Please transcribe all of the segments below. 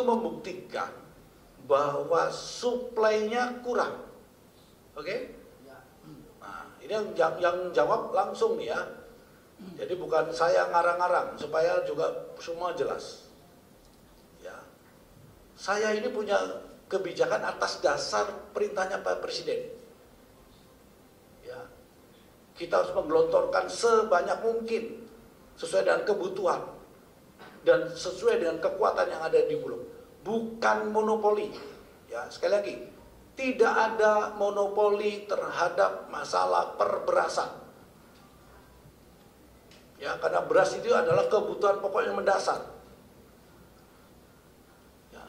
itu membuktikan bahwa suplainya kurang. Oke? Nah, ini yang, yang, yang jawab langsung nih ya. Jadi bukan saya ngarang-ngarang supaya juga semua jelas. Ya. Saya ini punya kebijakan atas dasar perintahnya Pak Presiden. Ya. Kita harus menggelontorkan sebanyak mungkin sesuai dengan kebutuhan dan sesuai dengan kekuatan yang ada di Bulog. Bukan monopoli. Ya, sekali lagi, tidak ada monopoli terhadap masalah perberasan. Ya, karena beras itu adalah kebutuhan pokok yang mendasar. Ya.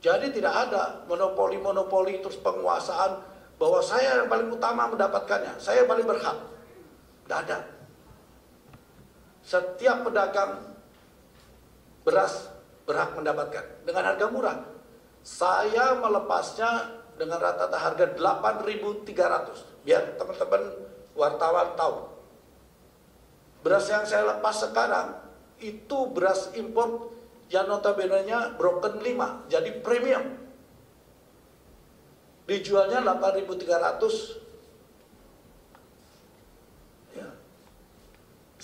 Jadi tidak ada monopoli-monopoli terus penguasaan bahwa saya yang paling utama mendapatkannya, saya yang paling berhak. Tidak ada. Setiap pedagang beras berhak mendapatkan dengan harga murah. Saya melepasnya dengan rata-rata harga 8.300 biar teman-teman wartawan tahu. Beras yang saya lepas sekarang itu beras impor yang notabene-nya broken 5, jadi premium. Dijualnya 8.300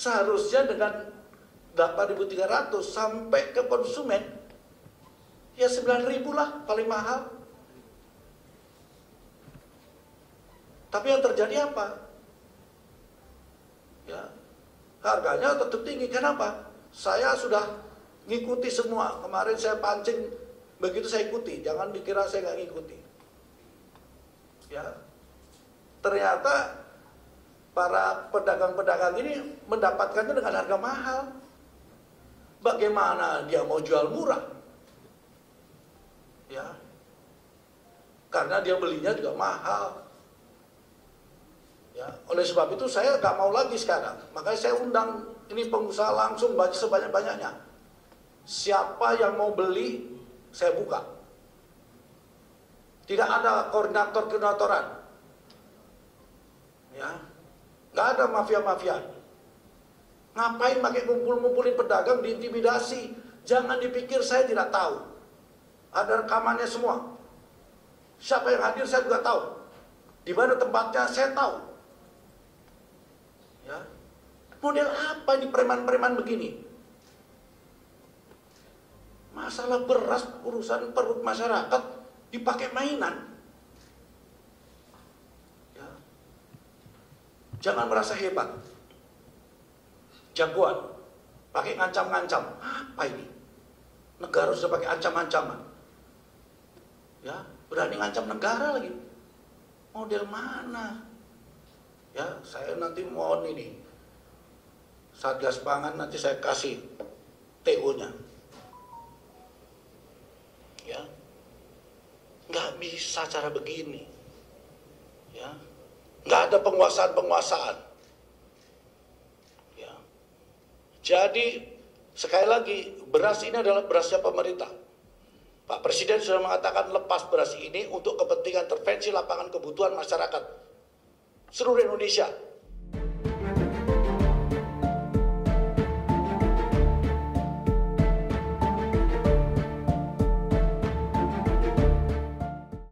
Seharusnya dengan 8.300 sampai ke konsumen ya 9.000 lah paling mahal. Tapi yang terjadi apa? Ya, harganya tetap tinggi. Kenapa? Saya sudah ngikuti semua. Kemarin saya pancing, begitu saya ikuti. Jangan dikira saya nggak ngikuti. Ya, ternyata para pedagang-pedagang ini mendapatkannya dengan harga mahal. Bagaimana dia mau jual murah? Ya, karena dia belinya juga mahal. Ya, oleh sebab itu saya nggak mau lagi sekarang. Makanya saya undang ini pengusaha langsung baca sebanyak-banyaknya. Siapa yang mau beli, saya buka. Tidak ada koordinator-koordinatoran. Ya, nggak ada mafia-mafia. Ngapain pakai kumpul-kumpulin pedagang diintimidasi? Jangan dipikir saya tidak tahu. Ada rekamannya semua. Siapa yang hadir saya juga tahu. Di mana tempatnya saya tahu. Ya. Model apa ini preman-preman begini? Masalah beras urusan perut masyarakat dipakai mainan. Jangan merasa hebat. Jagoan. Pakai ngancam-ngancam. Apa ini? Negara sudah pakai ancam-ancaman. Ya, berani ngancam negara lagi. Model mana? ya saya nanti mohon ini satgas pangan nanti saya kasih TO nya ya nggak bisa cara begini nggak ada penguasaan penguasaan ya. Jadi sekali lagi beras ini adalah berasnya pemerintah. Pak Presiden sudah mengatakan lepas beras ini untuk kepentingan intervensi lapangan kebutuhan masyarakat seluruh Indonesia